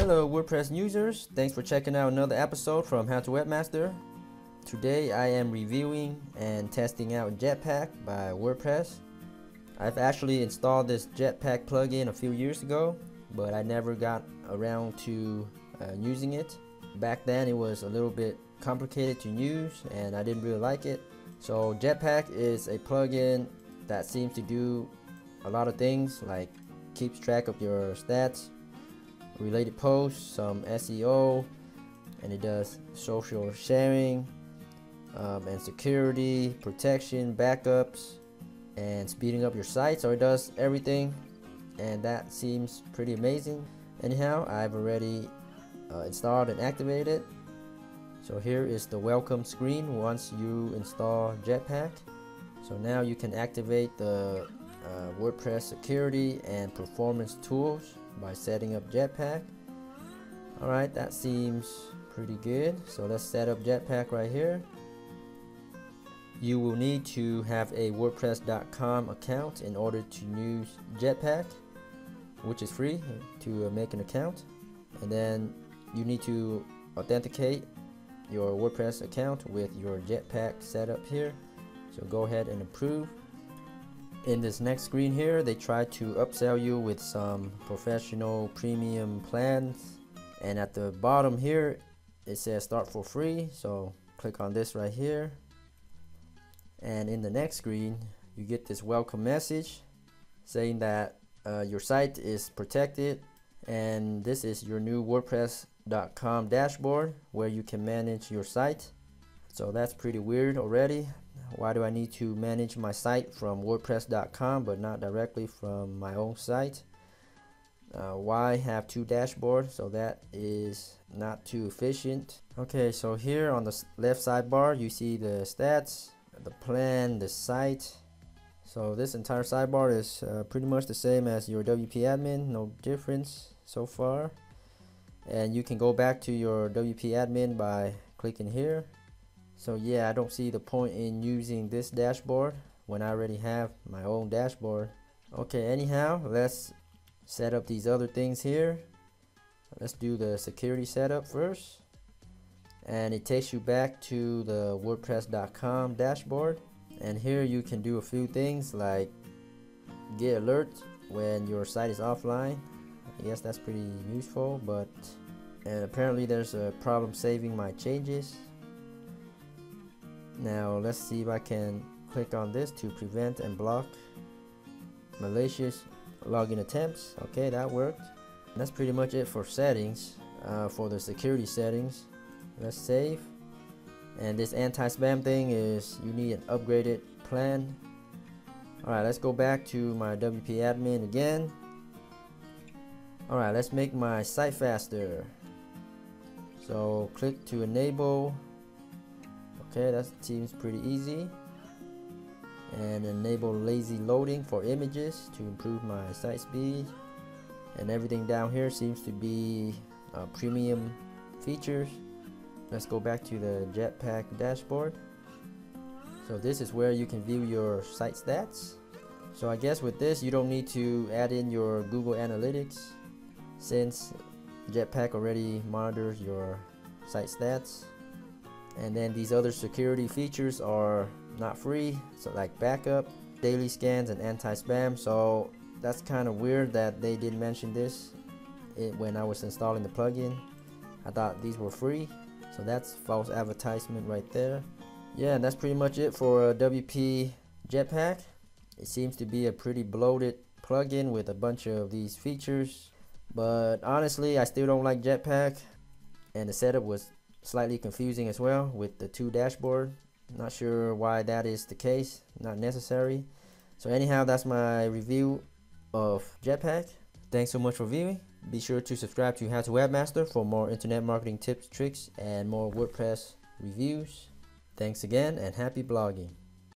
Hello WordPress users, thanks for checking out another episode from How to Webmaster. Today I am reviewing and testing out Jetpack by WordPress. I've actually installed this Jetpack plugin a few years ago, but I never got around to uh, using it. Back then it was a little bit complicated to use and I didn't really like it. So Jetpack is a plugin that seems to do a lot of things like keeps track of your stats, related posts, some SEO, and it does social sharing um, and security, protection, backups, and speeding up your site. So it does everything, and that seems pretty amazing. Anyhow, I've already uh, installed and activated. So here is the welcome screen once you install Jetpack. So now you can activate the uh, WordPress security and performance tools by setting up Jetpack. Alright, that seems pretty good. So let's set up Jetpack right here. You will need to have a WordPress.com account in order to use Jetpack, which is free to uh, make an account. And then you need to authenticate your WordPress account with your Jetpack setup here. So go ahead and approve in this next screen here they try to upsell you with some professional premium plans. And at the bottom here it says start for free. So click on this right here. And in the next screen you get this welcome message saying that uh, your site is protected. And this is your new wordpress.com dashboard where you can manage your site. So that's pretty weird already why do I need to manage my site? From wordpress.com but not directly from my own site. Uh, why have two dashboards? So that is not too efficient. Okay so here on the left sidebar you see the stats the plan the site. So this entire sidebar is uh, pretty much the same as your WP admin no difference so far. And you can go back to your WP admin by clicking here so yeah, I don't see the point in using this dashboard when I already have my own dashboard. Okay, anyhow, let's set up these other things here. Let's do the security setup first. And it takes you back to the WordPress.com dashboard. And here you can do a few things like get alerts when your site is offline. I guess that's pretty useful, but and apparently there's a problem saving my changes now let's see if I can click on this to prevent and block malicious login attempts. Okay, that worked. That's pretty much it for settings. Uh, for the security settings, let's save. And this anti-spam thing is you need an upgraded plan. Alright, let's go back to my WP admin again. Alright, let's make my site faster. So click to enable okay that seems pretty easy. And enable lazy loading for images to improve my site speed. And everything down here seems to be uh, premium features. Let's go back to the jetpack dashboard. So this is where you can view your site stats. So I guess with this you don't need to add in your Google Analytics since Jetpack already monitors your site stats and then these other security features are not free so like backup daily scans and anti-spam. So that's kind of weird that they didn't mention this it, when I was installing the plugin. I thought these were free so that's false advertisement right there. Yeah and that's pretty much it for uh, WP Jetpack. It seems to be a pretty bloated plugin with a bunch of these features but honestly I still don't like Jetpack and the setup was slightly confusing as well with the two dashboard. Not sure why that is the case not necessary. So anyhow that's my review of jetpack. Thanks so much for viewing. Be sure to subscribe to how to webmaster for more internet marketing tips tricks and more wordpress reviews. Thanks again and happy blogging